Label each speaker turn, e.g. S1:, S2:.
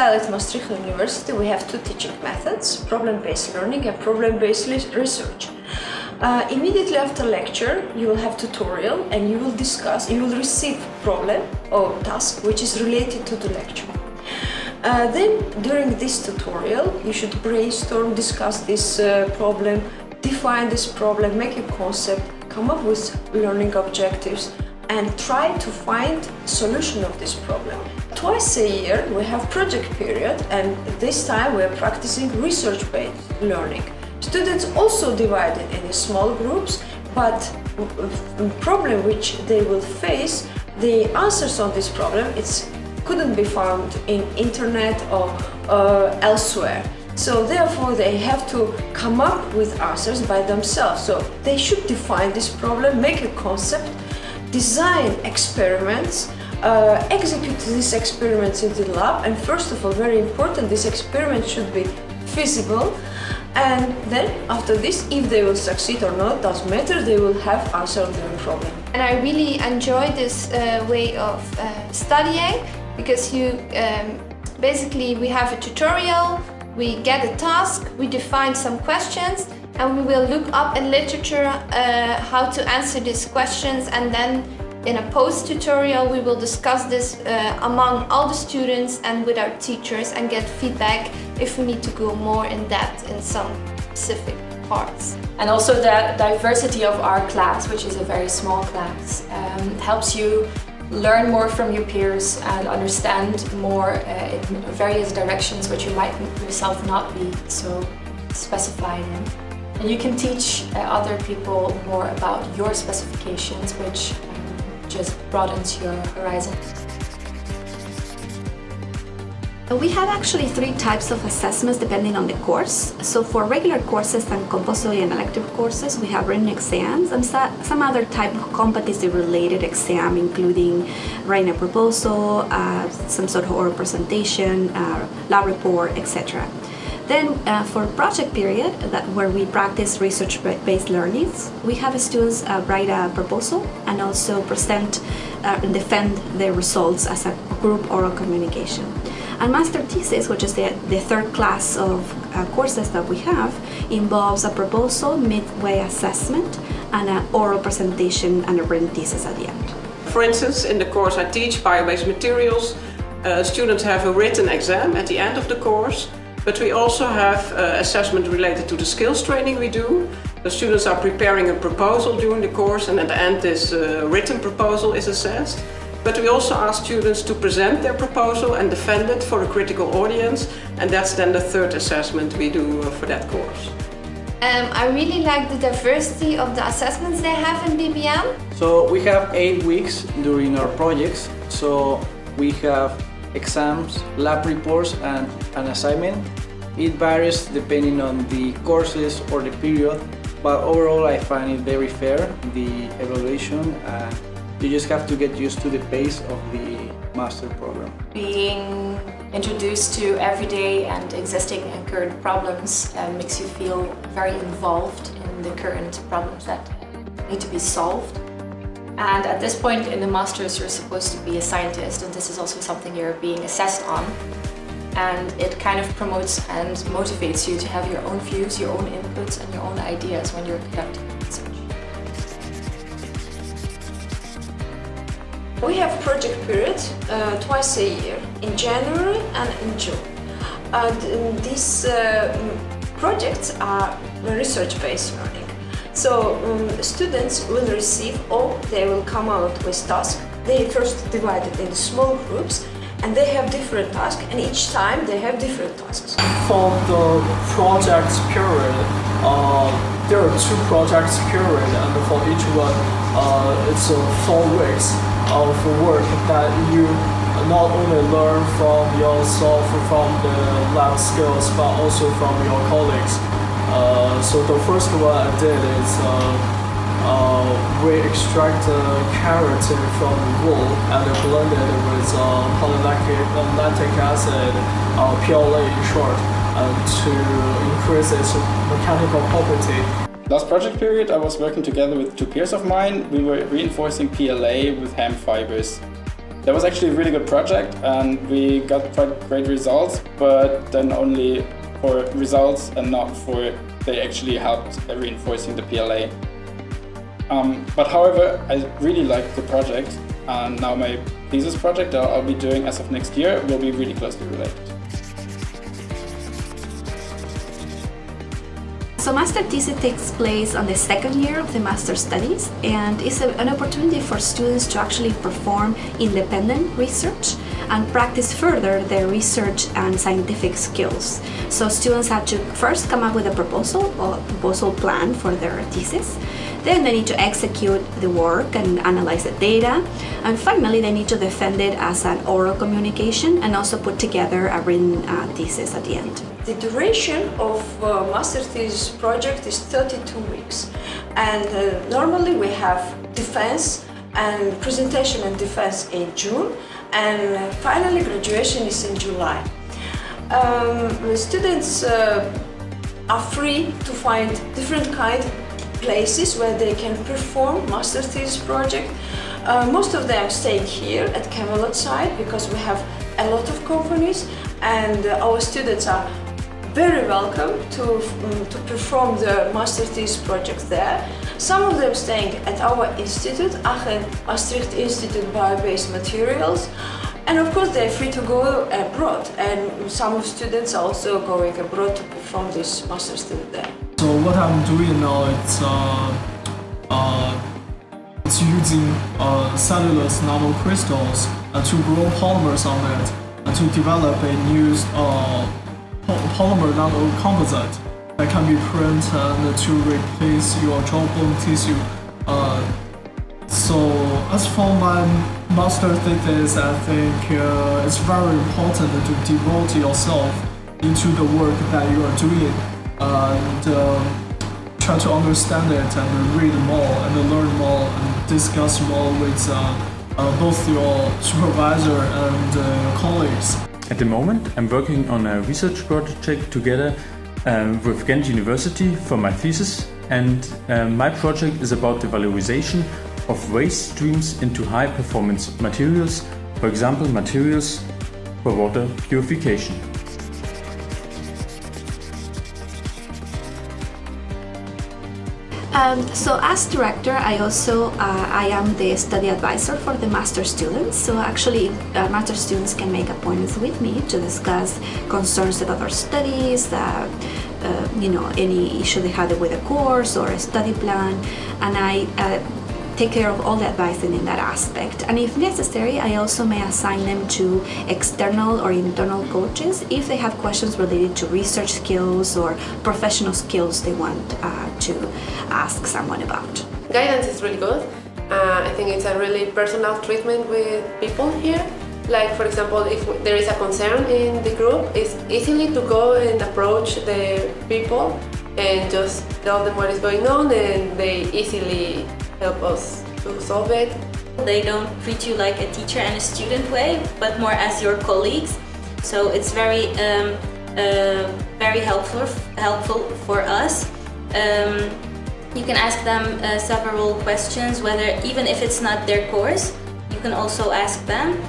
S1: style at Maastricht University, we have two teaching methods, problem-based learning and problem-based research. Uh, immediately after lecture, you will have tutorial and you will discuss, you will receive problem or task which is related to the lecture. Uh, then during this tutorial, you should brainstorm, discuss this uh, problem, define this problem, make a concept, come up with learning objectives and try to find solution of this problem. Twice a year we have project period and this time we are practicing research-based learning. Students also divided in small groups, but problem which they will face, the answers on this problem, it couldn't be found in internet or uh, elsewhere. So therefore they have to come up with answers by themselves. So they should define this problem, make a concept, design experiments, uh, execute these experiments in the lab and first of all, very important, this experiment should be feasible and then after this if they will succeed or not doesn't matter they will have answered their problem.
S2: And i really enjoy this uh, way of uh, studying because you um, basically we have a tutorial we get a task we define some questions and we will look up in literature uh, how to answer these questions and then in a post tutorial we will discuss this uh, among all the students and with our teachers and get feedback if we need to go more in depth in some specific parts.
S3: And also the diversity of our class, which is a very small class, um, helps you learn more from your peers and understand more uh, in various directions which you might yourself not be so specified in. And you can teach uh, other people more about your specifications, which just broadens your horizon.
S4: We have actually three types of assessments depending on the course. So for regular courses and compulsory and elective courses, we have written exams and some other type of competency-related exam, including writing a proposal, uh, some sort of oral presentation, uh, lab report, etc. Then uh, for project period, that where we practice research-based learnings, we have students uh, write a proposal and also present uh, and defend their results as a group oral communication. And master thesis, which is the, the third class of uh, courses that we have, involves a proposal, midway assessment, and an oral presentation and a written thesis at the end.
S5: For instance, in the course I teach bio-based materials, uh, students have a written exam at the end of the course, but we also have uh, assessment related to the skills training we do. The students are preparing a proposal during the course and at the end this uh, written proposal is assessed. But we also ask students to present their proposal and defend it for a critical audience and that's then the third assessment we do uh, for that course.
S2: Um, I really like the diversity of the assessments they have in BBM.
S6: So we have eight weeks during our projects. So we have exams, lab reports and an assignment. It varies depending on the courses or the period, but overall I find it very fair, the evaluation. Uh, you just have to get used to the pace of the master program.
S3: Being introduced to everyday and existing and current problems uh, makes you feel very involved in the current problems that need to be solved. And at this point in the Masters you're supposed to be a scientist and this is also something you're being assessed on. And it kind of promotes and motivates you to have your own views, your own inputs and your own ideas when you're conducting research.
S1: We have project periods uh, twice a year, in January and in June. Uh, these uh, projects are research-based. So um, students will receive or they will come out with tasks. They first divided into small groups and they have different tasks and each time they have different tasks.
S7: For the project period, uh, there are two project period and for each one uh, it's uh, four weeks of work that you not only learn from yourself, from the lab skills, but also from your colleagues. Uh, so the first one I did is uh, uh, we extract uh, keratin from wool and blend it with polylactic acid, uh, PLA in short, to increase its mechanical property.
S8: Last project period I was working together with two peers of mine. We were reinforcing PLA with hemp fibers. that was actually a really good project and we got quite great results, but then only for results and not for they actually helped reinforcing the PLA. Um, but however, I really liked the project and now my thesis project that I'll be doing as of next year will be really closely related.
S4: So master thesis takes place on the second year of the master studies and is an opportunity for students to actually perform independent research and practice further their research and scientific skills. So students have to first come up with a proposal or proposal plan for their thesis. Then they need to execute the work and analyze the data. And finally, they need to defend it as an oral communication and also put together a written uh, thesis at the end.
S1: The duration of uh, master thesis project is 32 weeks and uh, normally we have defense and presentation and defense in June and finally graduation is in July. Um, students uh, are free to find different kind places where they can perform master thesis project. Uh, most of them stay here at Chemelot site because we have a lot of companies and uh, our students are very welcome to, um, to perform the master thesis project there. Some of them staying at our institute, Aachen Maastricht Institute Bio-Based Materials. And of course they're free to go abroad and some of students are also going abroad to perform this master's study there.
S7: So what I'm doing now is uh, uh, it's using uh, cellulose nanocrystals uh, to grow polymers on it and to develop a new uh, polymer nanocomposite that can be printed to replace your jawbone tissue. Uh, so as for my master thesis, I think uh, it's very important to devote yourself into the work that you are doing and um, try to understand it and read more and learn more and discuss more with uh, uh, both your supervisor and uh, colleagues.
S9: At the moment, I'm working on a research project together um, with Ghent University for my thesis, and um, my project is about the valorization of waste streams into high performance materials, for example, materials for water purification.
S4: Um, so as director, I also uh, I am the study advisor for the master students. So actually, uh, master students can make appointments with me to discuss concerns about their studies, uh, uh you know, any issue they had with a course or a study plan, and I uh, take care of all the advising in that aspect. And if necessary, I also may assign them to external or internal coaches if they have questions related to research skills or professional skills they want uh, to ask someone about.
S10: Guidance is really good. Uh, I think it's a really personal treatment with people here. Like for example, if there is a concern in the group, it's easily to go and approach the people and just tell them what is going on and they easily help us to solve it.
S11: They don't treat you like a teacher and a student way, but more as your colleagues. So it's very, um, uh, very helpful, helpful for us. Um, you can ask them uh, several questions, whether even if it's not their course, you can also ask them.